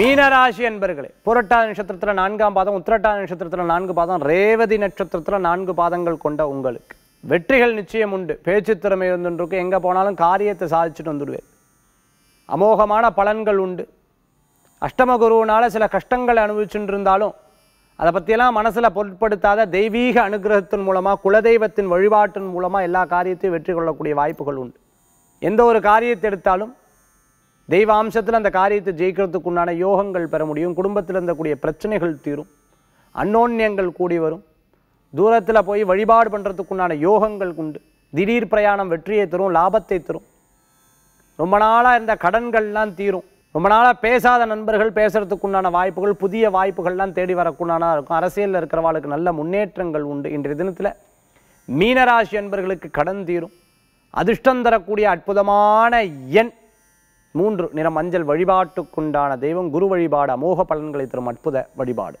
மீனராசி என்பர்களே புரட்டாதி நட்சத்திரத்தில் நான்காம் பாதம் உத்திரட்டாதி நட்சத்திரத்தில் நான்கு பாதம் ரேவதி நட்சத்திரத்தில் நான்கு பாதங்கள் கொண்ட உங்களுக்கு. வெற்றிகள் நிச்சயம் உண்டு. பேச்சு திறமை இருந்துருக்கு எங்கே போனாலும் காரியத்தை சாதிச்சுட்டு வந்துடுவேன். அமோகமான பலன்கள் உண்டு. அஷ்டம குருவினால் சில கஷ்டங்களை அனுபவிச்சுட்டு இருந்தாலும் அதை பற்றியெல்லாம் மனசில் பொருட்படுத்தாத தெய்வீக அனுகிரகத்தின் மூலமாக குலதெய்வத்தின் வழிபாட்டின் மூலமாக எல்லா காரியத்தையும் வெற்றி கொள்ளக்கூடிய வாய்ப்புகள் உண்டு. எந்த ஒரு காரியத்தை எடுத்தாலும் தெய்வாம்சத்தில் அந்த காரியத்தை ஜெயிக்கிறதுக்கு உண்டான யோகங்கள் பெற முடியும். குடும்பத்தில் இருந்தக்கூடிய பிரச்சனைகள் தீரும். அன்னோன்யங்கள் கூடி வரும். தூரத்தில் போய் வழிபாடு பண்ணுறதுக்குண்டான யோகங்கள் உண்டு. திடீர் பிரயாணம் வெற்றியை தரும் லாபத்தை தரும். ரொம்ப நாளாக இருந்த கடன்கள்லாம் தீரும். ரொம்ப நாளாக பேசாத நண்பர்கள் பேசுகிறதுக்குண்டான வாய்ப்புகள் புதிய வாய்ப்புகள்லாம் தேடி வரக்குண்டானா இருக்கும். அரசியலில் இருக்கிறவாளுக்கு நல்ல முன்னேற்றங்கள் உண்டு இன்றைய தினத்தில். மீனராசி என்பர்களுக்கு கடன் தீரும். அதிர்ஷ்டம் தரக்கூடிய அற்புதமான எண். மூன்று நிற மஞ்சள் வழிபாட்டுக்குண்டான தெய்வம் குரு வழிபாடு அமோக பலன்களை தரும் அற்புத வழிபாடு.